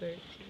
couldn't